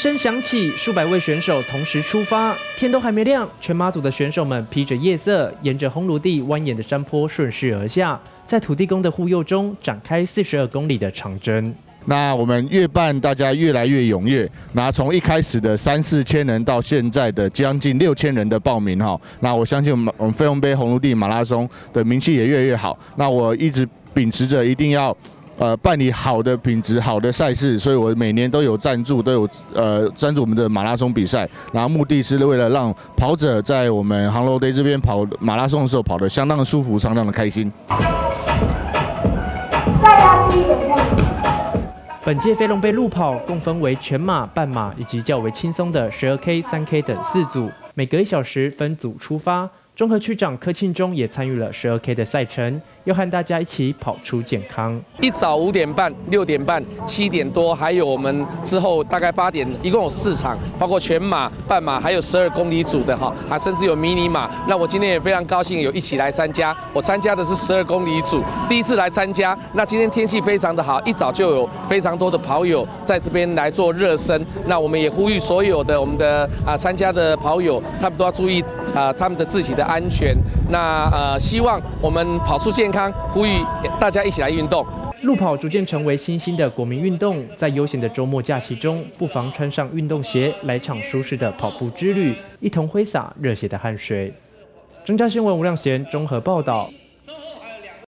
声响起，数百位选手同时出发。天都还没亮，全马组的选手们披着夜色，沿着红炉地蜿蜒的山坡顺势而下，在土地公的护佑中展开四十二公里的长征。那我们越办，大家越来越踊跃。那从一开始的三四千人，到现在的将近六千人的报名哈。那我相信我们我们飞龙杯红炉地马拉松的名气也越来越好。那我一直秉持着一定要。呃，办理好的品质、好的赛事，所以我每年都有赞助，都有呃赞助我们的马拉松比赛。然后目的是为了让跑者在我们杭楼 day 这边跑马拉松的时候跑得相当的舒服，相当的开心。本届飞龙杯路跑共分为全马、半马以及较为轻松的十二 K、三 K 等四组，每隔一小时分组出发。综合区长柯庆忠也参与了十二 K 的赛程，又和大家一起跑出健康。一早五点半、六点半、七点多，还有我们之后大概八点，一共有四场，包括全马、半马，还有十二公里组的哈，还甚至有迷你马。那我今天也非常高兴有一起来参加。我参加的是十二公里组，第一次来参加。那今天天气非常的好，一早就有非常多的跑友在这边来做热身。那我们也呼吁所有的我们的啊参加的跑友，他们都要注意啊他们的自己的。安全，那呃，希望我们跑出健康，呼吁大家一起来运动。路跑逐渐成为新兴的国民运动，在悠闲的周末假期中，不妨穿上运动鞋，来场舒适的跑步之旅，一同挥洒热血的汗水。中嘉新闻吴亮贤综合报道。